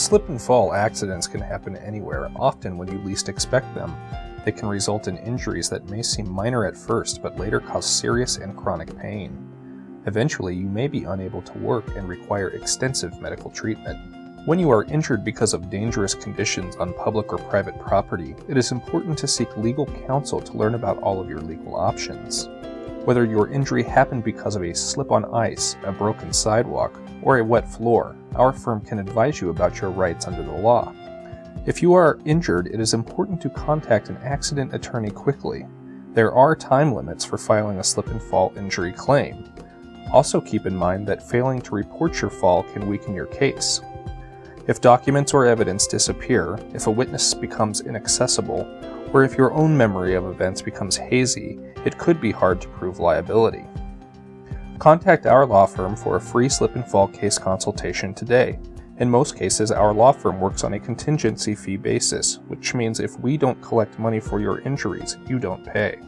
Slip and fall accidents can happen anywhere, often when you least expect them. They can result in injuries that may seem minor at first but later cause serious and chronic pain. Eventually, you may be unable to work and require extensive medical treatment. When you are injured because of dangerous conditions on public or private property, it is important to seek legal counsel to learn about all of your legal options. Whether your injury happened because of a slip on ice, a broken sidewalk, or a wet floor, our firm can advise you about your rights under the law. If you are injured, it is important to contact an accident attorney quickly. There are time limits for filing a slip and fall injury claim. Also keep in mind that failing to report your fall can weaken your case. If documents or evidence disappear, if a witness becomes inaccessible, or if your own memory of events becomes hazy, it could be hard to prove liability. Contact our law firm for a free slip and fall case consultation today. In most cases, our law firm works on a contingency fee basis, which means if we don't collect money for your injuries, you don't pay.